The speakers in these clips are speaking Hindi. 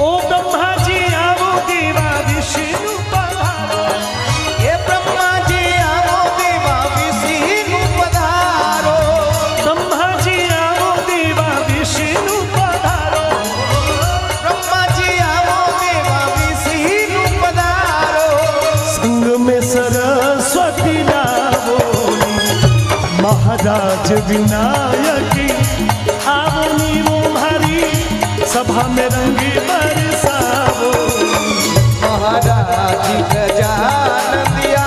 ও ব্রহ্মাজি আবো দেবা বিষ্ণু राज विनायक आवनी वो हरी सभा में रंगी बरसाओ महाराज गजानंदिया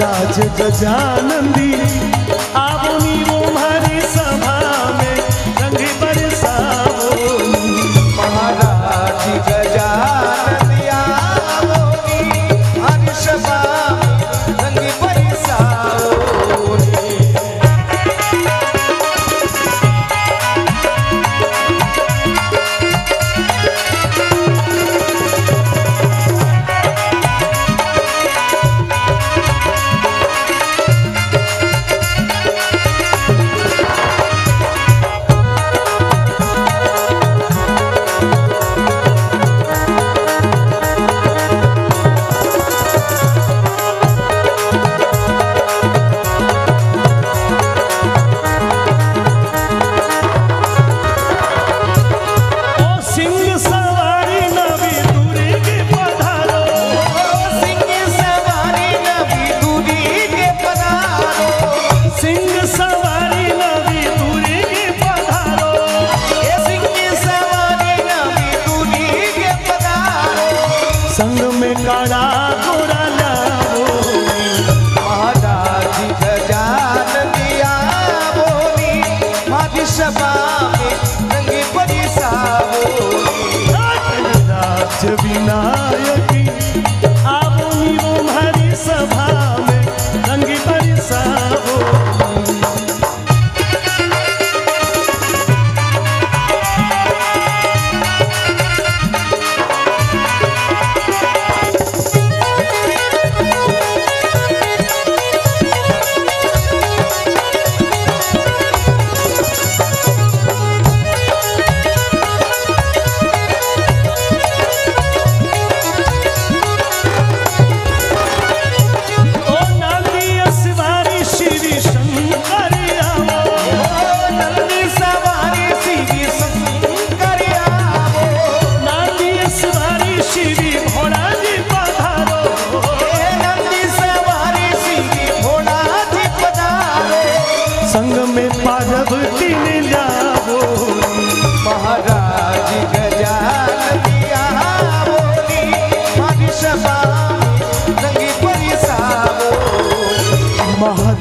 राज गजानंदी विनायकी।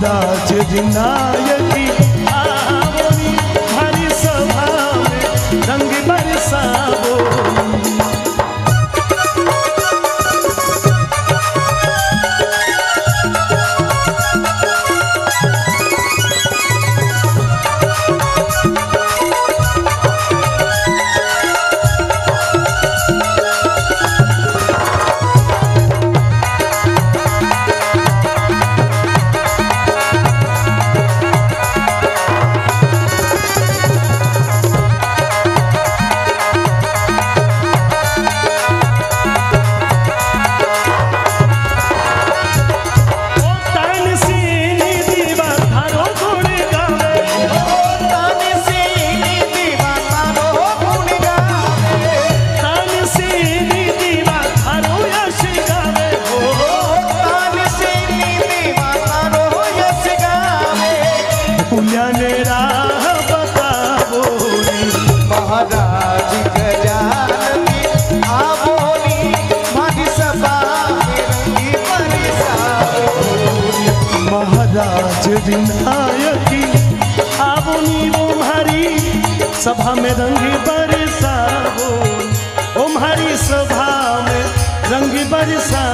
दास जिनायती विनायकी आबुनी ओम्हारी सभा में रंगी बरसावो ओम्हारी सभा में रंगी बरसावो